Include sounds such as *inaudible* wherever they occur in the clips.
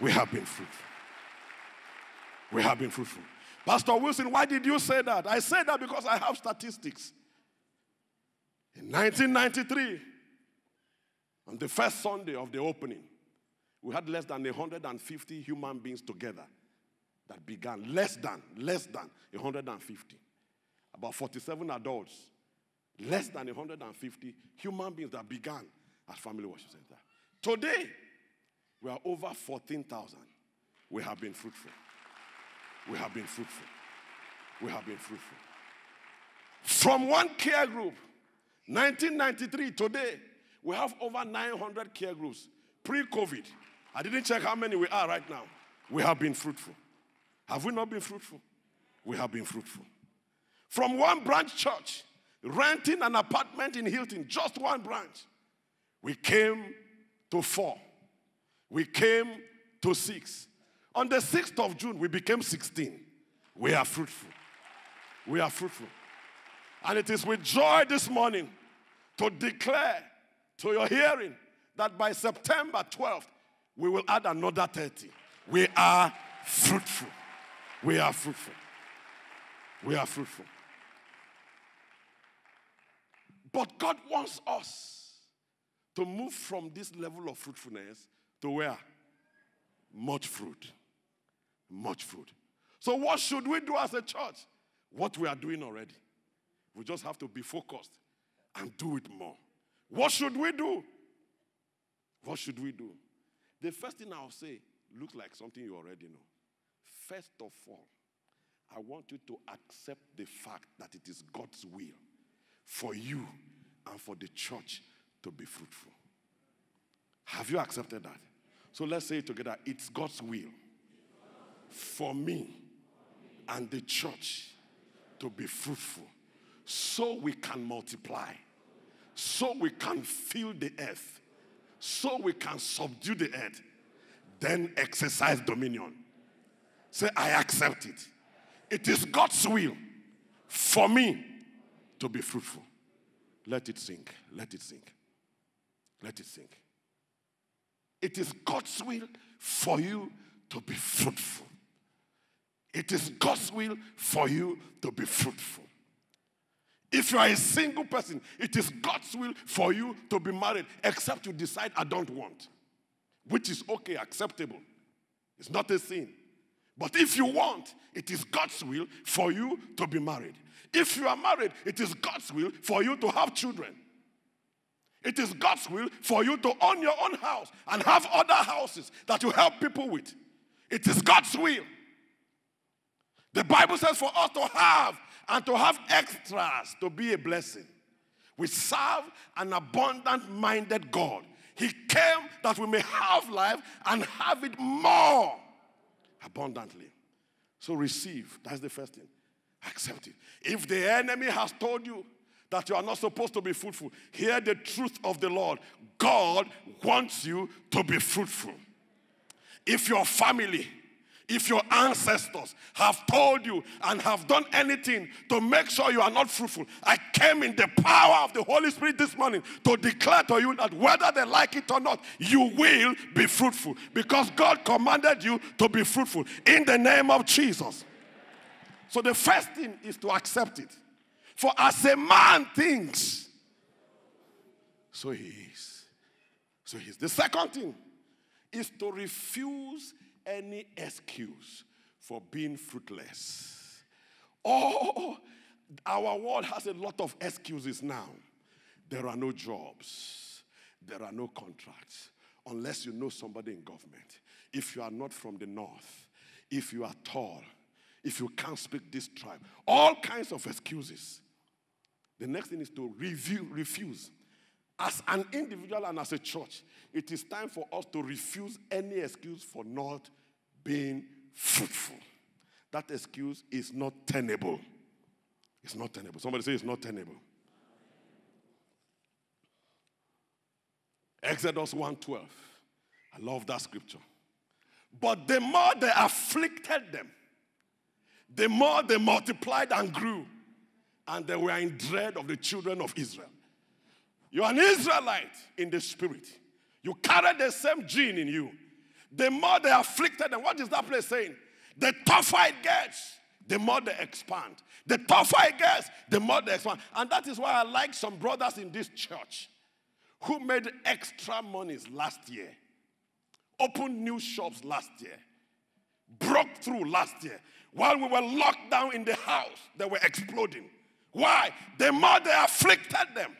We have been fruitful. We have been fruitful. Pastor Wilson, why did you say that? I said that because I have statistics. In 1993, on the first Sunday of the opening, we had less than 150 human beings together that began. Less than, less than 150. About 47 adults. Less than 150 human beings that began as Family Worship Center. Today, we are over 14,000. We have been fruitful. We have been fruitful. We have been fruitful. From one care group, 1993, today, we have over 900 care groups pre COVID. I didn't check how many we are right now. We have been fruitful. Have we not been fruitful? We have been fruitful. From one branch church, renting an apartment in Hilton, just one branch, we came to four. We came to six. On the 6th of June, we became 16. We are fruitful. We are fruitful. And it is with joy this morning to declare to your hearing that by September 12th, we will add another 30. We are fruitful. We are fruitful. We are fruitful. But God wants us to move from this level of fruitfulness to where? Much fruit. Much fruit. So, what should we do as a church? What we are doing already. We just have to be focused and do it more. What should we do? What should we do? The first thing I'll say looks like something you already know. First of all, I want you to accept the fact that it is God's will for you and for the church to be fruitful. Have you accepted that? So let's say it together. It's God's will for me and the church to be fruitful so we can multiply, so we can fill the earth, so we can subdue the earth, then exercise dominion. Say, I accept it. It is God's will for me to be fruitful. Let it sink. Let it sink. Let it sink. It is God's will for you to be fruitful. It is God's will for you to be fruitful. If you are a single person, it is God's will for you to be married, except you decide, I don't want, which is okay, acceptable. It's not a sin. But if you want, it is God's will for you to be married. If you are married, it is God's will for you to have children. It is God's will for you to own your own house and have other houses that you help people with. It is God's will. The Bible says for us to have and to have extras to be a blessing. We serve an abundant minded God. He came that we may have life and have it more abundantly. So receive. That's the first thing. Accept it. If the enemy has told you that you are not supposed to be fruitful, hear the truth of the Lord. God wants you to be fruitful. If your family if your ancestors have told you and have done anything to make sure you are not fruitful, I came in the power of the Holy Spirit this morning to declare to you that whether they like it or not, you will be fruitful because God commanded you to be fruitful in the name of Jesus. So the first thing is to accept it. For as a man thinks, so he is. So he is. The second thing is to refuse any excuse for being fruitless. Oh, our world has a lot of excuses now. There are no jobs, there are no contracts, unless you know somebody in government. If you are not from the north, if you are tall, if you can't speak this tribe, all kinds of excuses. The next thing is to review, refuse. As an individual and as a church, it is time for us to refuse any excuse for not being fruitful. That excuse is not tenable. It's not tenable. Somebody say it's not tenable. Exodus 1:12. I love that scripture. But the more they afflicted them, the more they multiplied and grew, and they were in dread of the children of Israel. You're an Israelite in the spirit. You carry the same gene in you. The more they afflicted them, what is that place saying? The tougher it gets, the more they expand. The tougher it gets, the more they expand. And that is why I like some brothers in this church who made extra monies last year, opened new shops last year, broke through last year. While we were locked down in the house, they were exploding. Why? The more they afflicted them,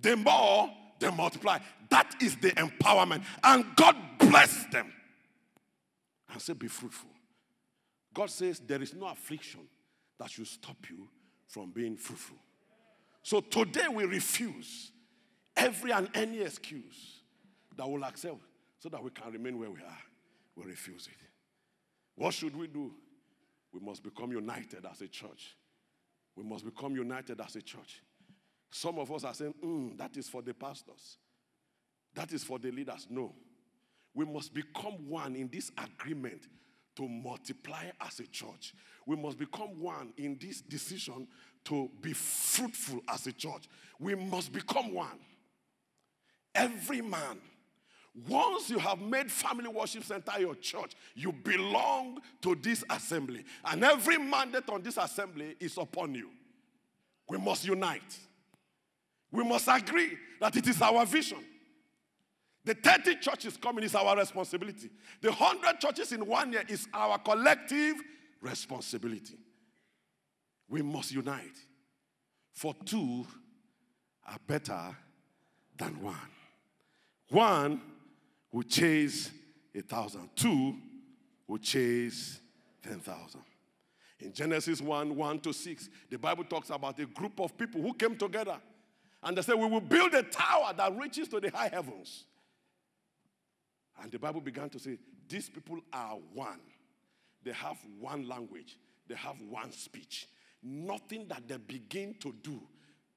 the more they multiply. That is the empowerment. And God bless them. And say, Be fruitful. God says there is no affliction that should stop you from being fruitful. So today we refuse every and any excuse that will accept so that we can remain where we are. We refuse it. What should we do? We must become united as a church. We must become united as a church. Some of us are saying, mm, that is for the pastors, that is for the leaders. No. We must become one in this agreement to multiply as a church. We must become one in this decision to be fruitful as a church. We must become one. Every man, once you have made Family Worship Center your church, you belong to this assembly. And every mandate on this assembly is upon you. We must unite. We must agree that it is our vision. The 30 churches coming is our responsibility. The 100 churches in one year is our collective responsibility. We must unite. For two are better than one. One will chase a thousand, two will chase 10,000. In Genesis 1 1 to 6, the Bible talks about a group of people who came together and they said, We will build a tower that reaches to the high heavens. And the Bible began to say, These people are one. They have one language, they have one speech. Nothing that they begin to do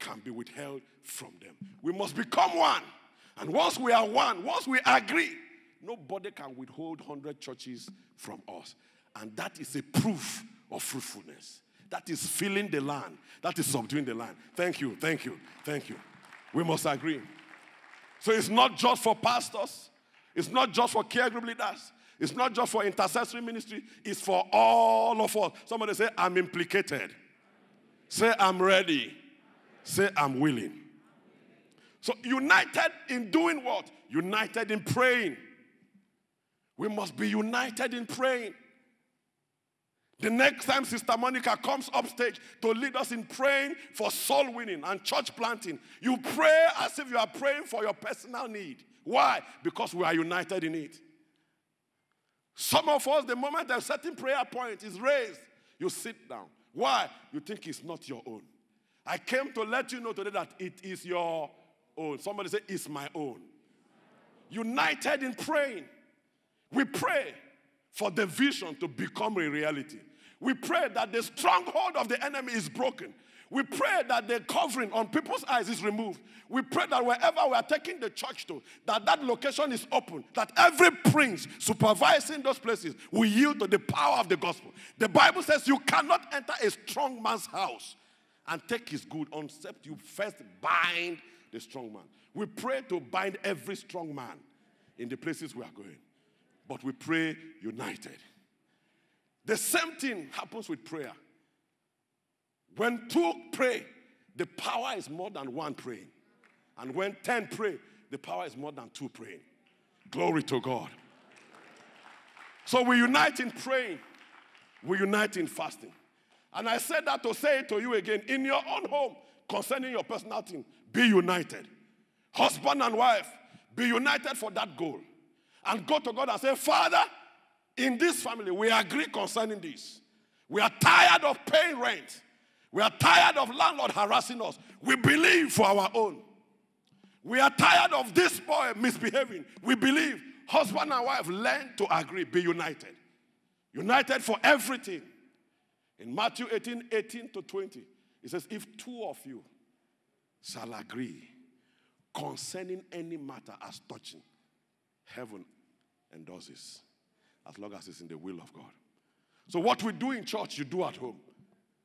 can be withheld from them. We must become one. And once we are one, once we agree, nobody can withhold 100 churches from us. And that is a proof of fruitfulness. That is filling the land. That is subduing the land. Thank you, thank you, thank you. We must agree. So it's not just for pastors, it's not just for care group leaders. It's not just for intercessory ministry. It's for all of us. Somebody say, I'm implicated. Say, I'm ready. Say, I'm willing. So, united in doing what? United in praying. We must be united in praying. The next time Sister Monica comes upstage to lead us in praying for soul winning and church planting, you pray as if you are praying for your personal need. Why? Because we are united in it. Some of us, the moment a certain prayer point is raised, you sit down. Why? You think it's not your own. I came to let you know today that it is your own. Somebody say, It's my own. United in praying. We pray for the vision to become a reality. We pray that the stronghold of the enemy is broken. We pray that the covering on people's eyes is removed. We pray that wherever we are taking the church to, that that location is open, that every prince supervising those places will yield to the power of the gospel. The Bible says you cannot enter a strong man's house and take his good except you first bind the strong man. We pray to bind every strong man in the places we are going, but we pray united. The same thing happens with prayer. When two pray, the power is more than one praying. And when 10 pray, the power is more than two praying. Glory to God. So we unite in praying, we unite in fasting. And I said that to say it to you again in your own home concerning your personal thing, be united. Husband and wife, be united for that goal. And go to God and say, Father, in this family, we agree concerning this. We are tired of paying rent. We are tired of landlord harassing us. We believe for our own. We are tired of this boy misbehaving. We believe husband and wife learn to agree, be united. United for everything. In Matthew 18, 18 to 20, it says, If two of you shall agree concerning any matter as touching, heaven endorses, as long as it's in the will of God. So, what we do in church, you do at home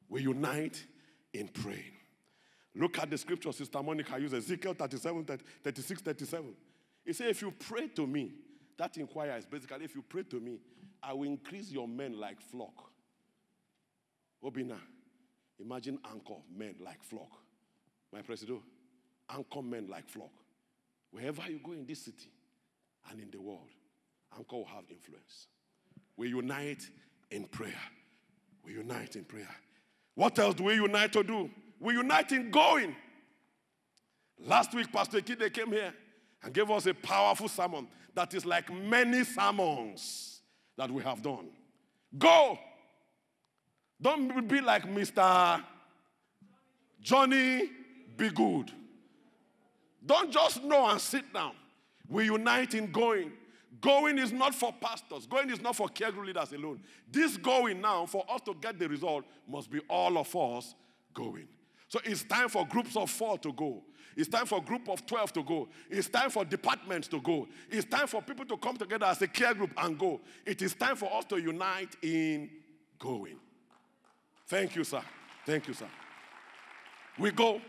we unite in praying. Look at the scripture Sister Monica used Ezekiel 37, 36, 37. He said, If you pray to me That inquiry is basically if you pray to me, I will increase your men like flock. Obinna, imagine anchor men like flock. My president, anchor men like flock. Wherever you go in this city and in the world, anchor will have influence. We unite in prayer. We unite in prayer. What else do we unite to do? We unite in going. Last week, Pastor Kide came here and gave us a powerful sermon that is like many sermons that we have done. Go. Don't be like Mr. Johnny Be Good. Don't just know and sit down. We unite in going. Going is not for pastors. Going is not for care group leaders alone. This going now, for us to get the result, must be all of us going. So it's time for groups of four to go. It's time for group of 12 to go. It's time for departments to go. It's time for people to come together as a care group and go. It is time for us to unite in going. Thank you, sir. Thank you, sir. We go.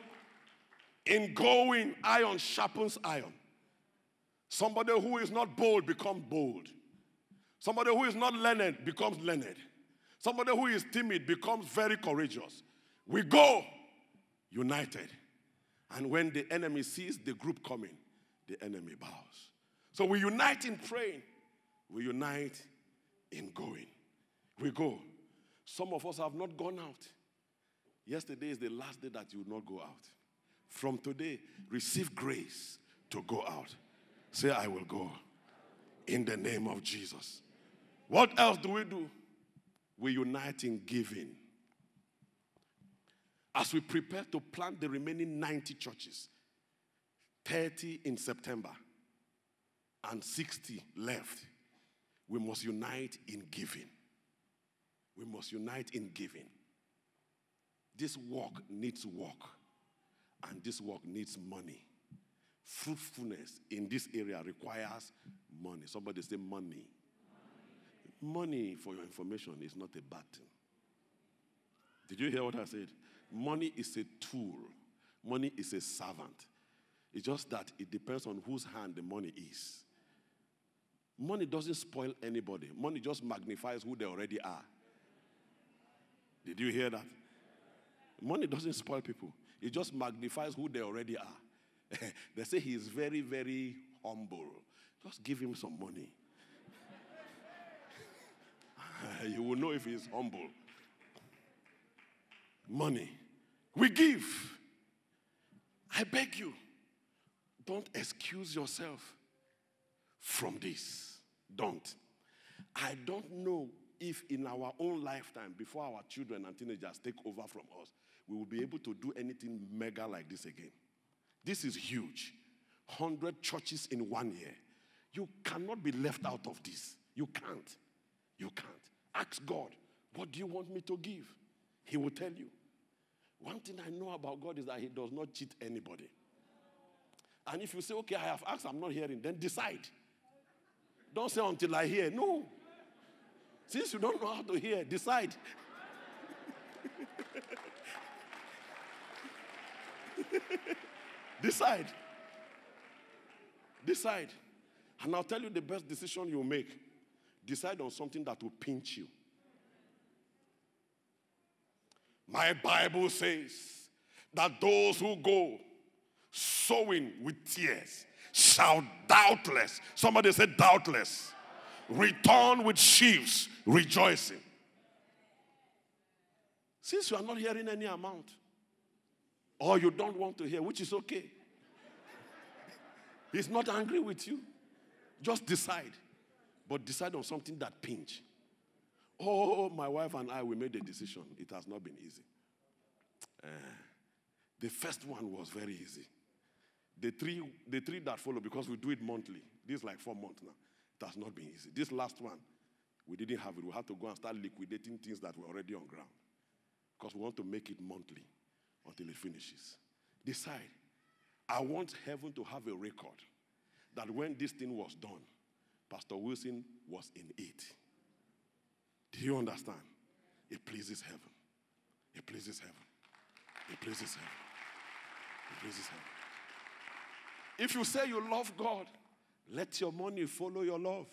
In going, iron sharpens iron. Somebody who is not bold becomes bold. Somebody who is not learned becomes learned. Somebody who is timid becomes very courageous. We go united. And when the enemy sees the group coming, the enemy bows. So we unite in praying, we unite in going. We go. Some of us have not gone out. Yesterday is the last day that you will not go out. From today, receive grace to go out. Say, I will go in the name of Jesus. What else do we do? We unite in giving. As we prepare to plant the remaining 90 churches, 30 in September and 60 left, we must unite in giving. We must unite in giving. This work needs work, and this work needs money. Fruitfulness in this area requires money. Somebody say money. Money, money for your information, is not a bad thing. Did you hear what I said? Money is a tool, money is a servant. It's just that it depends on whose hand the money is. Money doesn't spoil anybody, money just magnifies who they already are. Did you hear that? Money doesn't spoil people, it just magnifies who they already are. *laughs* they say he is very, very humble. Just give him some money. *laughs* you will know if he is humble. Money. We give. I beg you, don't excuse yourself from this. Don't. I don't know if in our own lifetime, before our children and teenagers take over from us, we will be able to do anything mega like this again. This is huge. 100 churches in one year. You cannot be left out of this. You can't. You can't. Ask God, what do you want me to give? He will tell you. One thing I know about God is that He does not cheat anybody. And if you say, okay, I have asked, I'm not hearing, then decide. Don't say until I hear. No. Since you don't know how to hear, decide. *laughs* *laughs* decide. Decide. And I'll tell you the best decision you'll make. Decide on something that will pinch you. My Bible says that those who go sowing with tears shall doubtless, somebody said doubtless, return with sheaves rejoicing. Since you are not hearing any amount, or you don't want to hear, which is okay, he's not angry with you. Just decide. But decide on something that pinch. Oh, my wife and I, we made a decision. It has not been easy. Uh, the first one was very easy. The three, the three that follow, because we do it monthly, this is like four months now, it has not been easy. This last one, we didn't have it. We had to go and start liquidating things that were already on ground because we want to make it monthly until it finishes. Decide. I want heaven to have a record that when this thing was done, Pastor Wilson was in it. Do you understand? It pleases heaven. It pleases heaven. It pleases heaven. It pleases heaven. If you say you love God Let your money follow your love.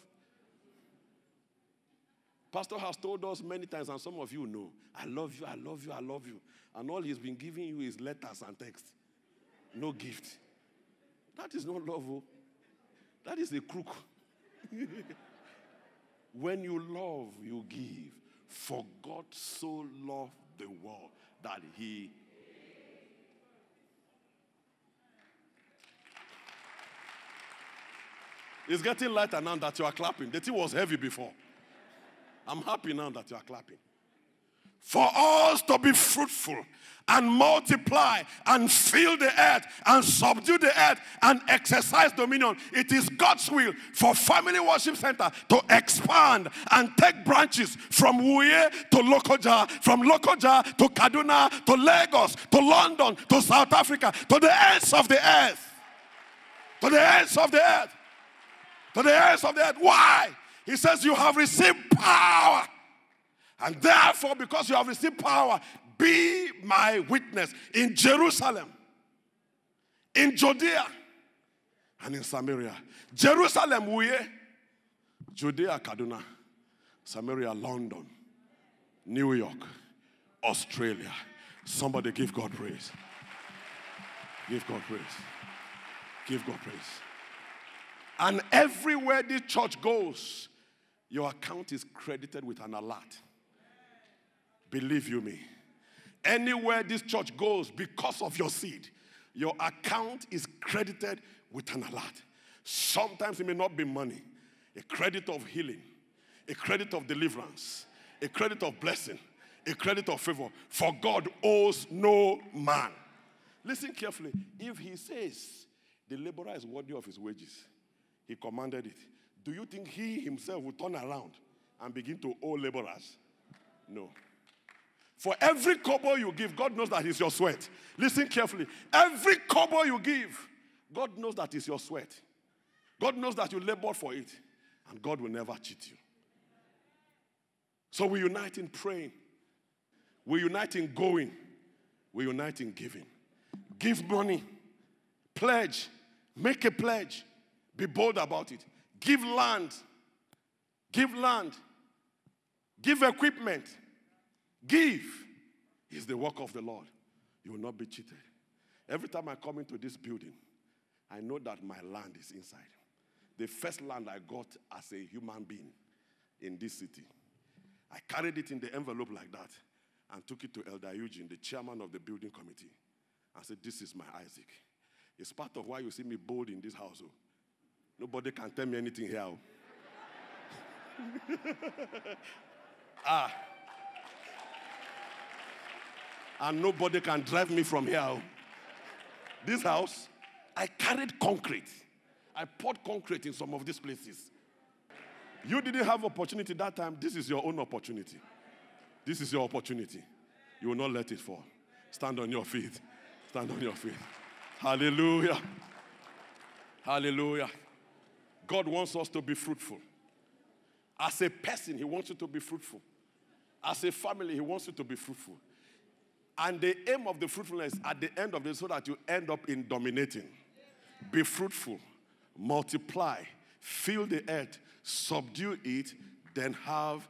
Pastor has told us many times, and some of you know, I love you, I love you, I love you. And all he's been giving you is letters and text. No gift. That is not love. Oh. That is a crook. *laughs* when you love, you give. For God so loved the world that he It's getting lighter now that you are clapping. The thing was heavy before. I'm happy now that you are clapping. For us to be fruitful and multiply and fill the earth and subdue the earth and exercise dominion. It is God's will for Family Worship Center to expand and take branches from Wuye to Lokoja, from Lokoja to Kaduna to Lagos to London to South Africa to the ends of the earth. To the ends of the earth to the ends of the earth. Why? He says, You have received power. And therefore, because you have received power, be my witness in Jerusalem, in Judea, and in Samaria. Jerusalem, Wuye, Judea, Kaduna, Samaria, London, New York, Australia. Somebody give God praise. Give God praise. Give God praise. And everywhere the church goes, your account is credited with an alert. Believe you me. Anywhere this church goes, because of your seed, your account is credited with an alert. Sometimes it may not be money, a credit of healing, a credit of deliverance, a credit of blessing, a credit of favor. For God owes no man. Listen carefully. If he says the laborer is worthy of his wages, he commanded it. Do you think he himself will turn around and begin to owe laborers? No. For every kobo you give, God knows that is your sweat. Listen carefully. Every kobo you give, God knows that is your sweat. God knows that you labored for it, and God will never cheat you. So we unite in praying, we unite in going, we unite in giving. Give money, pledge, make a pledge, be bold about it. Give land. Give land. Give equipment. Give is the work of the Lord. You will not be cheated. Every time I come into this building, I know that my land is inside. The first land I got as a human being in this city, I carried it in the envelope like that and took it to Elder Eugene, the chairman of the building committee, and said, This is my Isaac. It's part of why you see me bold in this household. Oh. Nobody can tell me anything here. *laughs* ah. And nobody can drive me from here. This house, I carried concrete. I poured concrete in some of these places. You didn't have opportunity that time. This is your own opportunity. This is your opportunity. You will not let it fall. Stand on your feet. Stand on your feet. Hallelujah. Hallelujah. God wants us to be fruitful. As a person, He wants you to be fruitful. As a family, He wants you to be fruitful. And the aim of the fruitfulness at the end of it so that you end up in dominating. Be fruitful, multiply, fill the earth, subdue it, then have